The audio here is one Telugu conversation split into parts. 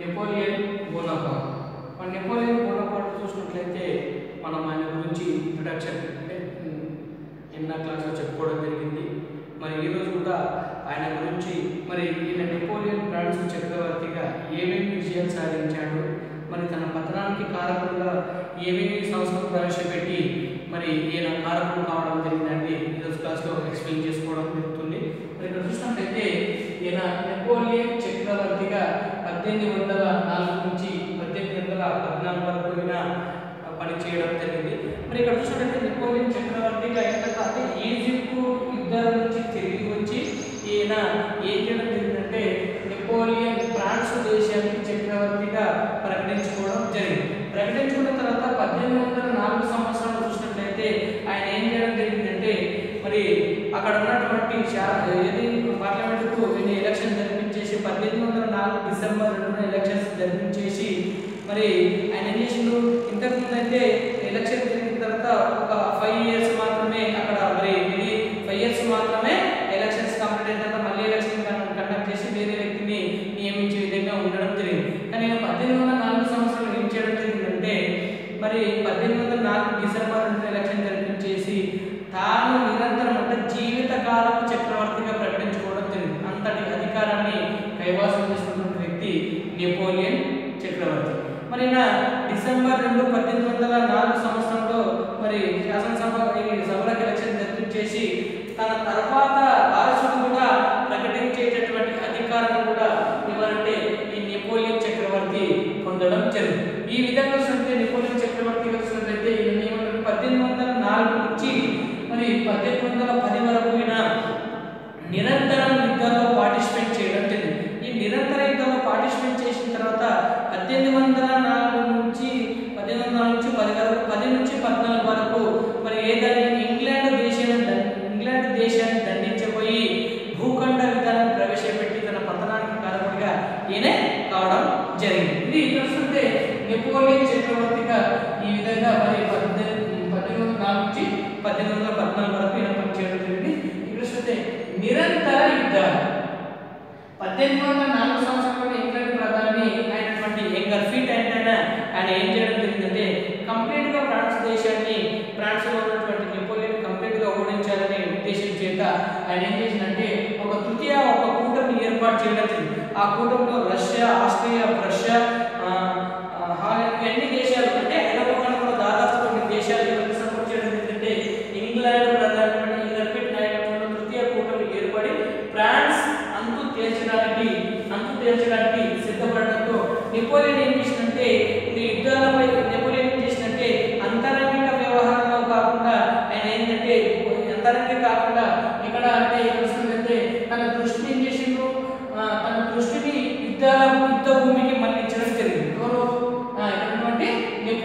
నెపోలియన్ బోనాపార్ట్ మన నెపోలియన్ బోనాపార్ట్ చూసినట్లయితే మనం ఆయన గురించి ఇంట్రడక్షన్ అంటే నిన్న ఎన్నో క్లాస్లో చెప్పుకోవడం జరిగింది. మరి ఈరోజు కూడా ఆయన గురించి మరి ఈయన నెపోలియన్ ఫ్రాన్స్ చక్రవర్తిగా ఏమేమి విజయాలు సాధించాడు? మరి తన పతనానికి కారకుండా ఏమేమి సంస్థలు ప్రవేశపెట్టి మరి ఈయన కారకులు కావడం జరిగిందండి ఈరోజు క్లాస్లో ఎక్స్ప్లెయిన్ చేసుకోవడం జరుగుతుంది. మరి ఇక్కడ చూసినట్లయితే ఈయన నెపోలియన్ చక్రవర్తిగా పద్దెనిమిది వందల నాలుగు నుంచి పద్దెనిమిది వందల పద్నాలుగు వరకు ఈయన పనిచేయడం జరిగింది. మరి ఇక్కడ చూసినట్లయితే నెపోలియన్ చక్రవర్తిగా ఎంత అంటే ఈజిప్ట్ యుద్ధాల నుంచి తిరిగి వచ్చి ఈయన ఏం చేయడం జరిగిందంటే నెపోలియన్ ఫ్రాన్స్ దేశానికి చక్రవర్తిగా ప్రకటించుకోవడం జరిగింది. ప్రకటించుకున్న తర్వాత పద్దెనిమిది వందల నాలుగు సంవత్సరాలు చూసినట్లయితే ఆయన ఏం చేయడం జరిగిందంటే మరి అక్కడ ఉన్నటువంటి ఏది పార్లమెంటుకు ఈయన ఎలక్షన్ జరిపించేసి పద్దెనిమిది వందల నాలుగు డిసెంబర్ రెండున ఎలక్షన్స్ జరిపించేసి మరి ఆయన ఏం చేసిండు? ఇంతకుముందు అయితే ఎలక్షన్ జరిగిన తర్వాత ఒక ఫైవ్ ఇయర్స్ మాత్రమే అక్కడ మరి ఇది ఫైవ్ ఇయర్స్ మాత్రమే ఎలక్షన్స్ కంప్లీట్ అయిన తర్వాత మళ్ళీ ఎలక్షన్ కండక్ట్ చేసి వేరే వ్యక్తిని నియమించే విధంగా ఉండడం జరిగింది కానీ ఈయన పద్దెనిమిది వందల నాలుగు సంవత్సరాలు ఏం చేయడం జరిగిందంటే మరి పద్దెనిమిది వందల నాలుగు డిసెంబర్ రెండు ఎలక్షన్ జరిపించేసి తాను నిరంతరం అంటే జీవితకాలం చక్రవర్తిగా ప్రకటించుకోవడం జరిగింది అంతటి అధికారాన్ని కైవాసం చేసుకున్నటువంటి వ్యక్తి నెపోలియన్ చక్రవర్తి మరి ఈయన డిసెంబర్ రెండు పద్దెనిమిది వందల నాలుగు సంవత్సరంలో మరి శాసనసభ ఈ సభలకు ఎలక్షన్ జరిపించేసి తన తర్వాత వారసుడు కూడా ప్రకటించేటటువంటి అధికారం కూడా ఎవరంటే ఈ నెపోలియన్ చక్రవర్తి పొందడం జరిగింది ఈ విధంగా చూస్తే నెపోలియన్ చక్రవర్తి చూసినట్లయితే ఈయన ఏమంటారు పద్దెనిమిది వందల నాలుగు నుంచి మరి పద్దెనిమిది వందల పది వరకు ఈయన నిరంతరం యుద్ధాల్లో పార్టిసిపేట్ చేయడం జరిగింది ఈ నిరంతర యుద్ధంలో పార్టిసిపేట్ చేసిన తర్వాత పద్దెనిమిది వందల నాలుగు నుంచి పద్దెనిమిది వందల నుంచి పది వరకు పది నుంచి పద్నాలుగు వరకు మరి ఏదైనా ఇంగ్లాండ్ దేశాన్ని ఇంగ్లాండ్ దేశాన్ని దండించబోయి భూఖండ విధానం ప్రవేశపెట్టి తన పతనానికి కారణంగా ఈయనే కావడం జరిగింది. ఇది చూస్తుంటే నెపోలియన్ చక్రవర్తిగా ఈ విధంగా మరి పద్దెనిమిది పద్దెనిమిది వందల నాలుగు నుంచి పద్దెనిమిది వందల పద్నాలుగు వరకు ఈయన పనిచేయడం జరిగింది. ఇక్కడ చూస్తే నిరంతర యుద్ధాలు పద్దెనిమిది వందల నాలుగు సంవత్సరాలు ఇంగ్లాండ్ ప్రధాని అయినటువంటి యంగర్ ఫీట్ ఆయన ఆయన ఏం చేయడం జరిగిందంటే కంప్లీట్గా ఫ్రాన్స్ దేశాన్ని ఫ్రాన్స్లో ఉన్నటువంటి నెపోలియన్ కంప్లీట్గా ఓడించాలనే ఉద్దేశం చేత ఆయన ఏం చేసిందంటే ఒక తృతీయ ఒక కూటమి ఏర్పాటు చేయడం జరిగింది. ఆ కూటమిలో రష్యా ఆస్ట్రియా రష్యా ఆ, ఇవన్నీ దేశాలు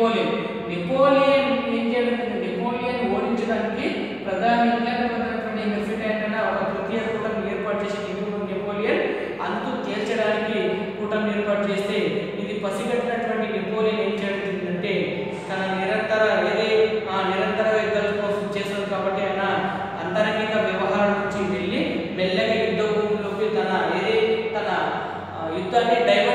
నెపోలియన్. నెపోలియన్ ఏం చేయడం నెపోలియన్ ఓడించడానికి ప్రధాని ఇంగ్లాండ్ ప్రధానటువంటి అయిన ఒక తృతీయ కూటమి ఏర్పాటు చేసి నెపోలియన్ అంతు తీర్చడానికి కూటమి ఏర్పాటు చేస్తే ఇది పసిగట్టినటువంటి నెపోలియన్ ఏం చేయడం తన నిరంతర ఏది ఆ నిరంతర యుద్ధాల కోసం చేశారు కాబట్టి ఆయన అంతరంగిక వ్యవహారం నుంచి వెళ్ళి మెల్లగా యుద్ధ భూమిలోకి తన ఏది తన యుద్ధాన్ని డైవర్ట్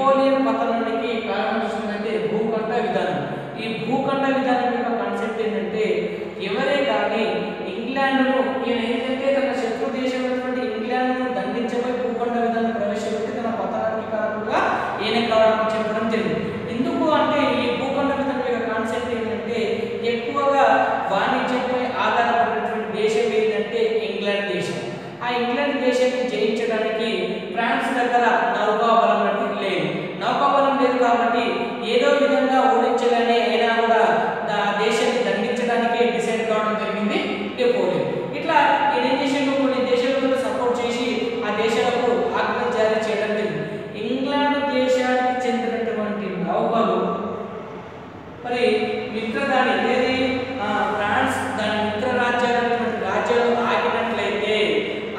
మన నెపోలియన్ పతనానికి కారణం చూసుకుంటే భూఖండ విధానం ఈ భూఖండ విధానం యొక్క కాన్సెప్ట్ ఏంటంటే ఎవరే కానీ ఇంగ్లాండ్ను ఈయన ఏంటంటే తన శత్రు దేశమైనటువంటి ఇంగ్లాండ్ను దండించబోయి భూఖండ విధానం ప్రవేశపెట్టి తన పతనానికి కారణంగా ఈయన కావడం చెప్పడం జరిగింది ఎందుకు అంటే ఈ భూఖండ విధానం యొక్క కాన్సెప్ట్ ఏంటంటే ఎక్కువగా వాణిజ్యంపై ఆధారపడినటువంటి దేశం ఏంటంటే ఇంగ్లాండ్ దేశం ఆ ఇంగ్లాండ్ దేశాన్ని జయించడానికి ఫ్రాన్స్ దగ్గర నౌకాబలం అనేది లేదు నౌకాబలం లేదు కాబట్టి ఏదో విధంగా ఓడించాలని అయినా కూడా ఆ దేశాన్ని దండించడానికే డిసైడ్ కావడం జరిగింది నెపోలియన్ ఇట్లా ఈ ఏం చేసిండు కొన్ని దేశాలకు సపోర్ట్ చేసి ఆ దేశాలకు ఆజ్ఞ జారీ చేయడం జరిగింది ఇంగ్లాండ్ దేశానికి చెందినటువంటి నౌకలు మరి మిత్రదాని ఏది ఆ, ఫ్రాన్స్ దాని మిత్ర రాజ్యాలైనటువంటి రాజ్యాలు ఆగినట్లయితే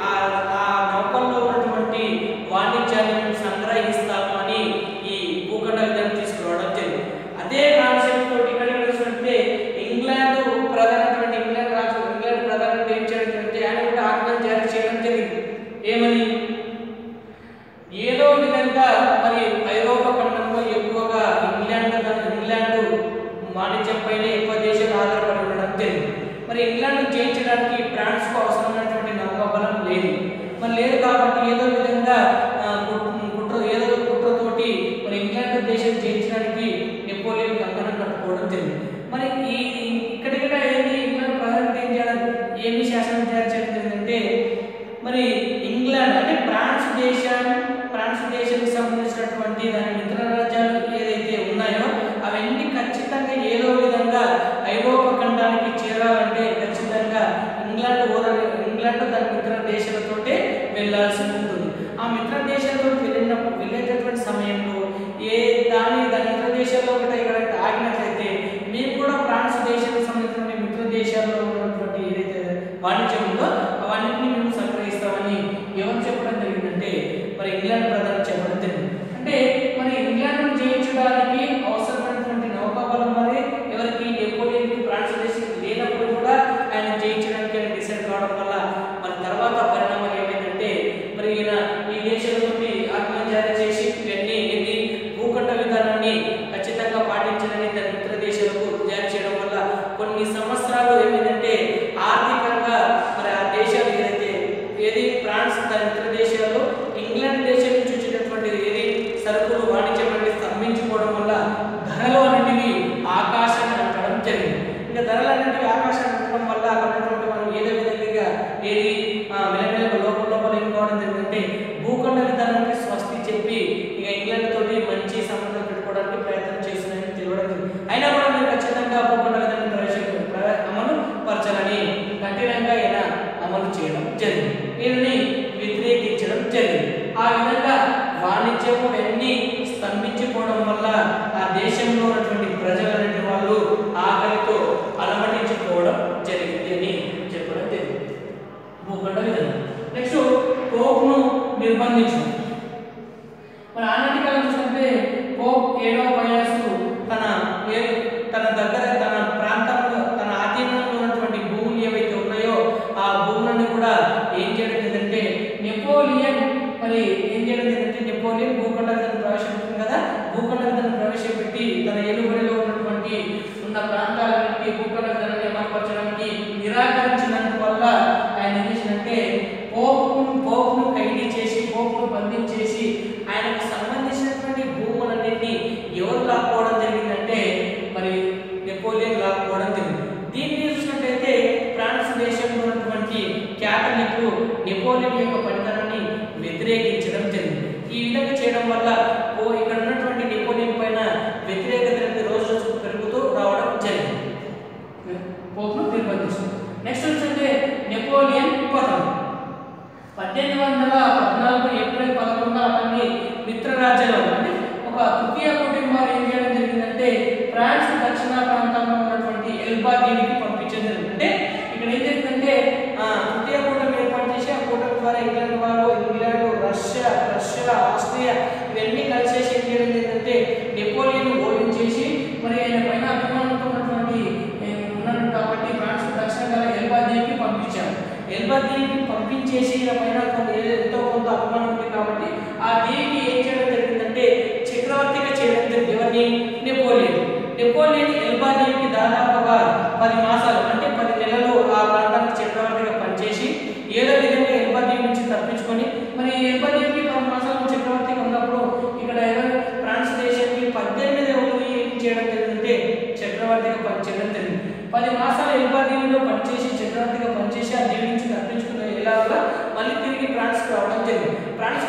ఆ ఆ నౌకల్లో ఉన్నటువంటి వాణిజ్యాన్ని మేము సంగ్రహిస్తాము అని ఈ భూఖండ విధానం తీసుకురావడం జరిగింది అదే కాన్సెప్ట్ తోటి ఇక్కడ చూసినట్టే ఇంగ్లాండ్ ప్రధానటువంటి ఇంగ్లాండ్ రాజు ఇంగ్లాండ్ ప్రధాని ఏం చేయడం జరిగింది ఆయన కూడా ఆజ్ఞ జారీ చేయడం జరిగింది ఏమని ఏదో విధంగా మరి ఐరోపా ఖండంలో ఎక్కువగా ఇంగ్లాండ్ ఇంగ్లాండ్ వాణిజ్యంపైనే ఎక్కువ దేశాలు ఆధారపడి ఉండడం జరిగింది మరి ఇంగ్లాండ్ జయించడానికి ఫ్రాన్స్కు అవసరమైనటువంటి నౌకాబలం లేదు మరి లేదు కాబట్టి ఏదో విధంగా ఆ, కుట్ర కుట్ర- ఏదో కుట్రతోటి మరి ఇంగ్లాండ్ దేశం జయించడానికి నెపోలియన్ కంకణం కట్టుకోవడం జరిగింది మరి ఈ ఇక్కడిక్కడ ఏంటి ఇంగ్లాండ్ ప్రధాని ఏం చేయడం ఏమి శాసనం తయారు చేయడం జరిగిందంటే మరి ఇంగ్లాండ్ అంటే ఫ్రాన్స్ దేశం ఫ్రాన్స్ దేశానికి సంబంధించినటువంటి దాని మిత్ర రాజ్యాలు ఏదైతే ఉన్నాయో అవన్నీ ఖచ్చితంగా ఏదో విధంగా ఐరోపా ఖండానికి చేరాలంటే ఖచ్చితంగా ఇంగ్లాండ్ ఓర ఇంగ్లాండ్ దాని మిత్ర దేశాలతోటే వెళ్ళాల్సి ఉంటుంది. ఆ మిత్ర దేశాలతో వెళ్ళినప్పుడు వెళ్ళేటటువంటి సమయంలో ఏ దాని దాని మిత్ర దేశాల్లో ఒకటే ఇక్కడ ఆగినట్లయితే మేము కూడా ఫ్రాన్స్ దేశానికి సంబంధించిన మిత్ర దేశాల్లో ఉన్నటువంటి ఏదైతే వాణిజ్యం ఉందో అవన్నింటినీ మేము సంగ్రహిస్తామని ఎవరు చెప్పడం జరిగిందంటే మరి ఇంగ్లాండ్ ప్రధాని చెప్పడం జరిగింది అంటే మరి ఇంగ్లాండ్ జయించడానికి అవసరమైనటువంటి నౌకాబలం మరి ఎవరికి నెపోలియన్కి ఫ్రాన్స్ దేశం లేనప్పుడు కూడా ఆయన జయించడానికి ఆయన డిసైడ్ కావడం వల్ల మరి తర్వాత పరిణామాలు ఏమైందంటే మరి ఈయన ఈ దేశాలతోటి ఆజ్ఞ జారీ చేసి ఇవన్నీ ఇది భూఖండ విధానాన్ని ఖచ్చితంగా పాటించాలని తన మిత్ర దేశాలకు జారీ చేయడం వల్ల కొన్ని సంవత్సరాలు ఏమైందంటే ఆర్థికంగా మరి ఆ దేశాలు ఏదైతే ఏది ఫ్రాన్స్ తన మిత్ర దేశాలు ఇంగ్లాండ్ దేశం నుంచి వచ్చేటటువంటి ఏది సరుకులు వాణిజ్యం అనేది స్తంభించుకోవడం వల్ల ధరలు అనేటివి ఆకాశాన్ని అంటడం జరిగింది ఇంకా ధరలు అనేటివి ఆకాశాన్ని అంటడం వల్ల అక్కడ ఉన్నటువంటి మనం ఏదో విధంగా ఏది ఆ, మెల్లమెల్లగా లోపల లోపల ఏం కావడం జరిగిందంటే భూఖండ విధానానికి స్వస్తి చెప్పి ఇక ఇంగ్లాండ్ తోటి మంచి సంబంధం పెట్టుకోవడానికి ప్రయత్నం చేస్తున్నాయని తెలియడం జరిగింది అయినా కూడా మీరు ఖచ్చితంగా భూఖండ విధానం ప్రవేశ ప్ర- అమలు పరచాలని కఠినంగా ఆయన అమలు చేయడం జరిగింది వీరిని వ్యతిరేకించడం జరిగింది ఆ విధంగా వాణిజ్యము అన్నీ స్తంభించిపోవడం వల్ల ఆ దేశంలో ఉన్నటువంటి ప్రజలు అనేటి వాళ్ళు ఆకలితో అలమటించుకోవడం జరిగింది అని చెప్పడం జరిగింది. భూఖండ విధానం. నెక్స్ట్ పోప్ను నిర్బంధించడం. మరి ఆనాటి కాలం చూసుకుంటే పోప్ ఏడవ పయాసు తన తన దగ్గర తన ప్రాంతంలో తన ఆధీనంలో ఉన్నటువంటి భూములు ఏవైతే ఉన్నాయో ఆ భూములను కూడా ఏం చేయడం ఏంటంటే నెపోలియన్ మరి ఏం చేయడం ఏంటంటే నెపోలియన్ భూఖండ ప్రవేశం ప్రవేశపెట్టింది భూఖండ విధానం ప్రవేశపెట్టి తన ఏలుబడిలో ఉన్నటువంటి ఉన్న ప్రాంతాలన్నింటినీ భూఖండ విధానాన్ని అమలుపరచడానికి నిరాకరించినందువల్ల ఆయన ఏం చేసిందంటే పోపును పోపును ఖైదీ చేసి పోపును బంధించేసి ఆయనకు సంబంధించినటువంటి భూములన్నింటినీ ఎవరు లాక్కోవడం జరిగిందంటే మరి నెపోలియన్ లాక్కోవడం జరిగింది. దీన్ని చూసినట్లయితే ఫ్రాన్స్ దేశంలో ఉన్నటువంటి క్యాథలిక్ నెపోలియన్ యొక్క పనితనాన్ని వ్యతిరేకించడం జరిగింది. ఈ విధంగా చేయడం వల్ల ఓ ఇక్కడ ఉన్నటువంటి నెపోలియన్ పైన వ్యతిరేకత అనేది రోజు రోజుకు పెరుగుతూ రావడం జరిగింది. పోప్ను నిర్బంధించింది నెక్స్ట్ వచ్చంటే నెపోలియన్ పతనం. పద్దెనిమిది వందల పద్నాలుగు ఏప్రిల్ పదకొండు అతన్ని మిత్రరాజ్యాలు అంటే ఒక తృతీయ కుటుంబం ఏం చేయడం జరిగిందంటే ఫ్రాన్స్ దక్షిణ ప్రాంతంలో ఉన్నటువంటి ఎల్బా దీవికి పంపించడం జరిగింది. అంటే ఇక్కడ ఏం జరిగిందంటే ఆ, తృతీయ కూటమి ఏర్పాటు చేసి ఆ కూటమి ద్వారా ఇంగ్లాండ్ వారు ఇంగ్లాండ్ రష్యా రష్యా ఆస్ట్రియా ఇవన్నీ కలిసేసి ఏం చేయడం ఏంటంటే నెపోలియన్ ఓడించేసి మరి ఆయన పైన అభిమానుకున్నటువంటి ఉన్నాడు కాబట్టి ఫ్రాన్స్ దక్షిణంగా ఎల్బాదీకి పంపించారు. ఎల్బాదీకి పంపించేసి ఈయన పైన కొంత ఎంతో కొంత అభిమానం ఉంది కాబట్టి ఆ దీనికి ఏం చేయడం પલિત તરીકે ટ્રાન્સ પ્રવચન ટ્રાન્સ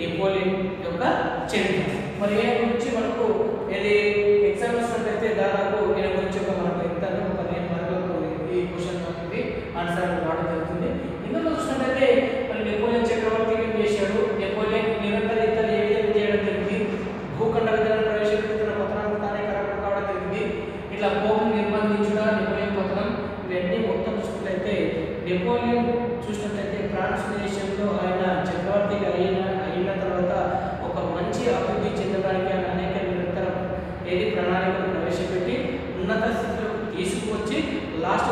నెపోలియన్ యొక్క చరిత్ర. మరి ఈయన గురించి మనకు ఏది ఎగ్జామ్ వస్తున్నట్టయితే దాదాపు ఈయన గురించి ఒక మనకు ఎంత పదిహేను నేను ఈ క్వశ్చన్ అనేది ఆన్సర్ రావడం జరుగుతుంది నెపోలియన్ చూసినట్లయితే ఫ్రాన్స్ దేశంలో ఆయన చక్రవర్తిగా అయిన అయిన తర్వాత ఒక మంచి అభివృద్ధి చెందడానికి ఆయన అనేక నిరంతరం ఏది ప్రణాళికలు ప్రవేశపెట్టి ఉన్నత స్థితిలో తీసుకొచ్చి లాస్ట్